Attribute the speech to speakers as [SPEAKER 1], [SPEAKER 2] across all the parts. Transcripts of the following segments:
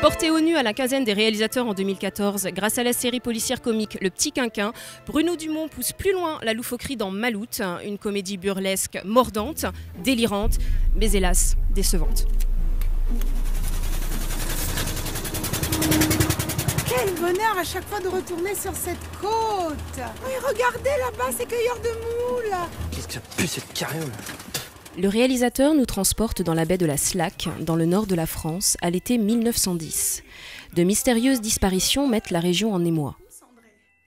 [SPEAKER 1] Porté au nu à la quinzaine des réalisateurs en 2014, grâce à la série policière comique Le Petit Quinquin, Bruno Dumont pousse plus loin la loufoquerie dans Maloute, une comédie burlesque mordante, délirante, mais hélas décevante.
[SPEAKER 2] Quel bonheur à chaque fois de retourner sur cette côte. Oui, regardez là-bas, ces cueilleurs de moules.
[SPEAKER 3] Qu'est-ce que ça pue cette carriole?
[SPEAKER 1] Le réalisateur nous transporte dans la baie de la Slack, dans le nord de la France, à l'été 1910. De mystérieuses disparitions mettent la région en émoi.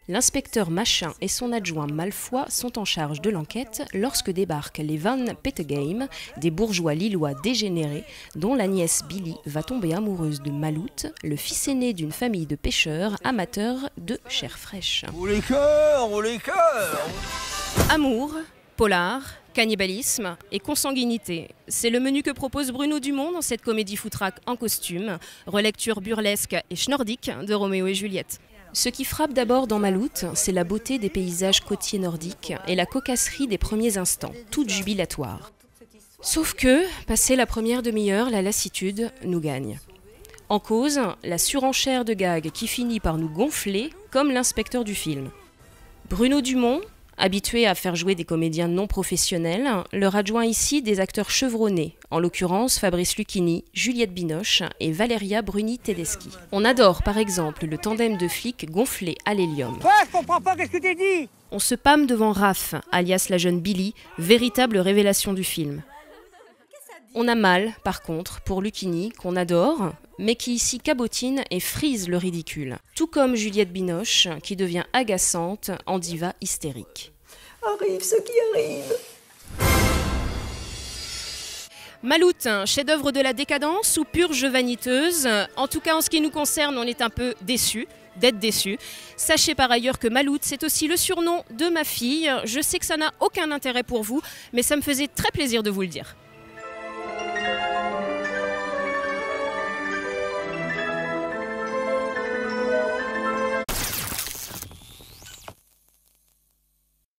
[SPEAKER 1] L'inspecteur Machin et son adjoint Malfoy sont en charge de l'enquête lorsque débarquent les Van Petegame, des bourgeois lillois dégénérés, dont la nièce Billy va tomber amoureuse de Maloute, le fils aîné d'une famille de pêcheurs amateurs de chair fraîche.
[SPEAKER 3] Oh les cœurs, oh les cœurs
[SPEAKER 1] Amour, polar, cannibalisme et consanguinité. C'est le menu que propose Bruno Dumont dans cette comédie foutraque en costume, relecture burlesque et schnordique de Roméo et Juliette. Ce qui frappe d'abord dans Maloute, c'est la beauté des paysages côtiers nordiques et la cocasserie des premiers instants, toute jubilatoire. Sauf que, passé la première demi-heure, la lassitude nous gagne. En cause, la surenchère de gags qui finit par nous gonfler comme l'inspecteur du film. Bruno Dumont, Habitué à faire jouer des comédiens non professionnels, leur adjoint ici des acteurs chevronnés, en l'occurrence Fabrice Lucchini, Juliette Binoche et Valeria Bruni-Tedeschi. On adore par exemple le tandem de flics gonflé à l'hélium.
[SPEAKER 4] Quoi Je comprends pas, qu'est-ce que t'as dit?
[SPEAKER 1] On se pâme devant Raph, alias la jeune Billy, véritable révélation du film. On a mal, par contre, pour Lucchini, qu'on adore, mais qui ici cabotine et frise le ridicule. Tout comme Juliette Binoche, qui devient agaçante en diva hystérique.
[SPEAKER 2] Arrive ce qui arrive
[SPEAKER 1] Maloute, chef-d'œuvre de la décadence ou purge vaniteuse En tout cas, en ce qui nous concerne, on est un peu déçus d'être déçus. Sachez par ailleurs que Maloute, c'est aussi le surnom de ma fille. Je sais que ça n'a aucun intérêt pour vous, mais ça me faisait très plaisir de vous le dire.